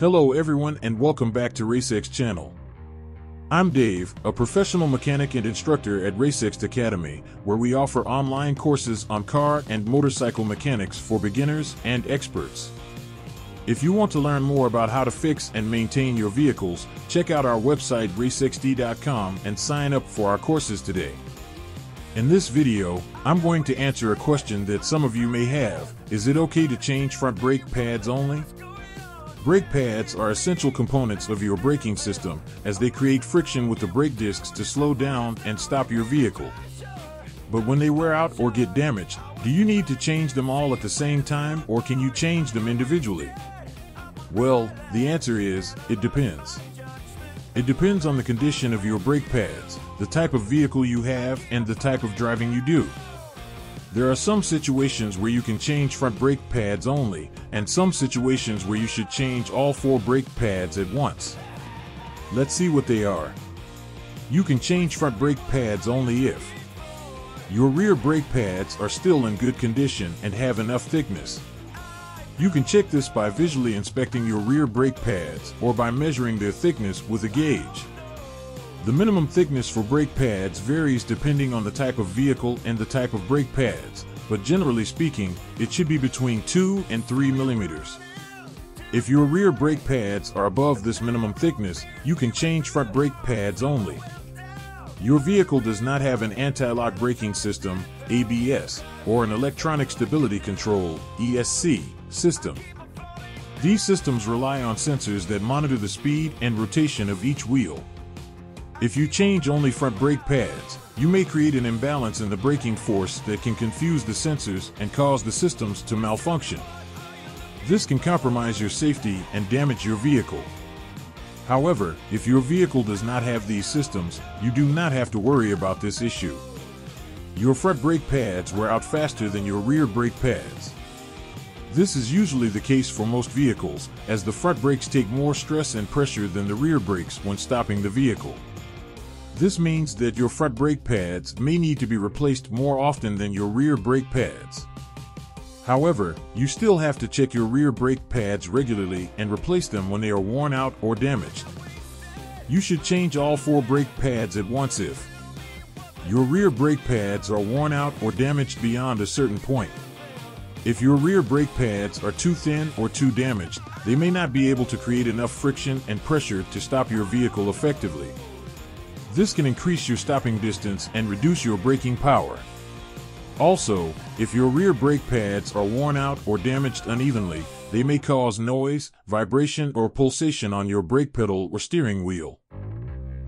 Hello everyone and welcome back to Racext channel. I'm Dave, a professional mechanic and instructor at Racext Academy, where we offer online courses on car and motorcycle mechanics for beginners and experts. If you want to learn more about how to fix and maintain your vehicles, check out our website racext.com and sign up for our courses today. In this video, I'm going to answer a question that some of you may have. Is it okay to change front brake pads only? Brake pads are essential components of your braking system as they create friction with the brake discs to slow down and stop your vehicle. But when they wear out or get damaged, do you need to change them all at the same time or can you change them individually? Well, the answer is, it depends. It depends on the condition of your brake pads, the type of vehicle you have, and the type of driving you do. There are some situations where you can change front brake pads only, and some situations where you should change all four brake pads at once. Let's see what they are. You can change front brake pads only if your rear brake pads are still in good condition and have enough thickness. You can check this by visually inspecting your rear brake pads or by measuring their thickness with a gauge. The minimum thickness for brake pads varies depending on the type of vehicle and the type of brake pads, but generally speaking, it should be between 2 and 3 millimeters. If your rear brake pads are above this minimum thickness, you can change front brake pads only. Your vehicle does not have an anti-lock braking system, ABS, or an electronic stability control, ESC, system. These systems rely on sensors that monitor the speed and rotation of each wheel. If you change only front brake pads, you may create an imbalance in the braking force that can confuse the sensors and cause the systems to malfunction. This can compromise your safety and damage your vehicle. However, if your vehicle does not have these systems, you do not have to worry about this issue. Your front brake pads wear out faster than your rear brake pads. This is usually the case for most vehicles, as the front brakes take more stress and pressure than the rear brakes when stopping the vehicle. This means that your front brake pads may need to be replaced more often than your rear brake pads. However, you still have to check your rear brake pads regularly and replace them when they are worn out or damaged. You should change all four brake pads at once if your rear brake pads are worn out or damaged beyond a certain point. If your rear brake pads are too thin or too damaged, they may not be able to create enough friction and pressure to stop your vehicle effectively. This can increase your stopping distance and reduce your braking power. Also, if your rear brake pads are worn out or damaged unevenly, they may cause noise, vibration, or pulsation on your brake pedal or steering wheel.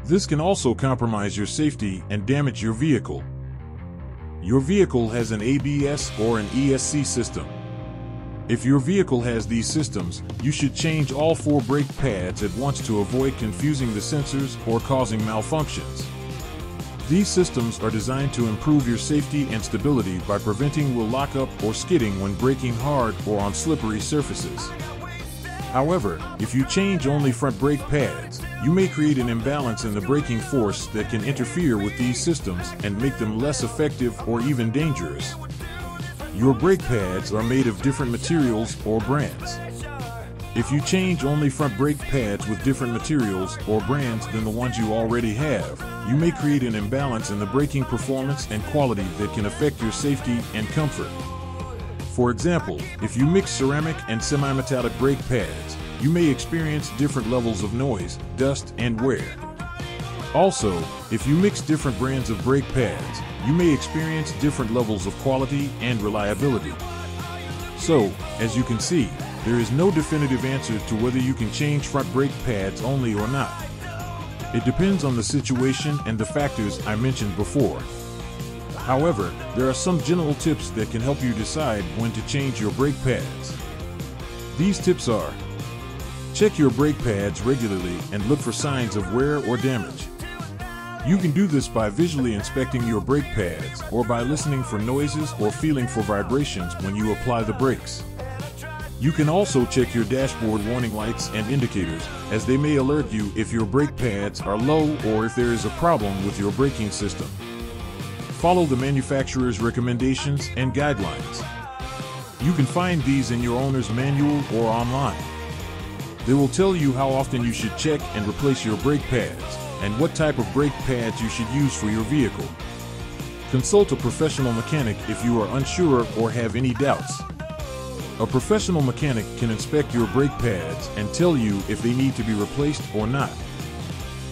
This can also compromise your safety and damage your vehicle. Your vehicle has an ABS or an ESC system. If your vehicle has these systems, you should change all four brake pads at once to avoid confusing the sensors or causing malfunctions. These systems are designed to improve your safety and stability by preventing wheel lockup or skidding when braking hard or on slippery surfaces. However, if you change only front brake pads, you may create an imbalance in the braking force that can interfere with these systems and make them less effective or even dangerous. Your brake pads are made of different materials or brands. If you change only front brake pads with different materials or brands than the ones you already have, you may create an imbalance in the braking performance and quality that can affect your safety and comfort. For example, if you mix ceramic and semi-metallic brake pads, you may experience different levels of noise, dust, and wear. Also, if you mix different brands of brake pads, you may experience different levels of quality and reliability. So, as you can see, there is no definitive answer to whether you can change front brake pads only or not. It depends on the situation and the factors I mentioned before. However, there are some general tips that can help you decide when to change your brake pads. These tips are Check your brake pads regularly and look for signs of wear or damage. You can do this by visually inspecting your brake pads or by listening for noises or feeling for vibrations when you apply the brakes. You can also check your dashboard warning lights and indicators as they may alert you if your brake pads are low or if there is a problem with your braking system. Follow the manufacturer's recommendations and guidelines. You can find these in your owner's manual or online. They will tell you how often you should check and replace your brake pads, and what type of brake pads you should use for your vehicle. Consult a professional mechanic if you are unsure or have any doubts. A professional mechanic can inspect your brake pads and tell you if they need to be replaced or not.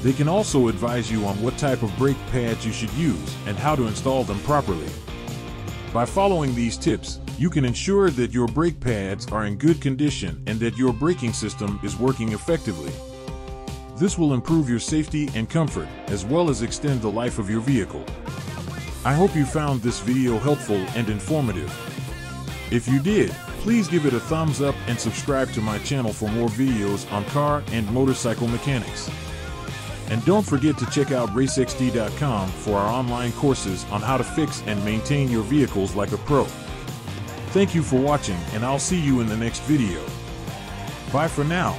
They can also advise you on what type of brake pads you should use and how to install them properly. By following these tips, you can ensure that your brake pads are in good condition and that your braking system is working effectively. This will improve your safety and comfort, as well as extend the life of your vehicle. I hope you found this video helpful and informative. If you did, please give it a thumbs up and subscribe to my channel for more videos on car and motorcycle mechanics. And don't forget to check out racext.com for our online courses on how to fix and maintain your vehicles like a pro. Thank you for watching and I'll see you in the next video. Bye for now.